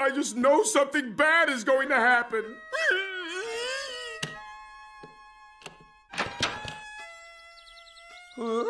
I just know something bad is going to happen. Huh?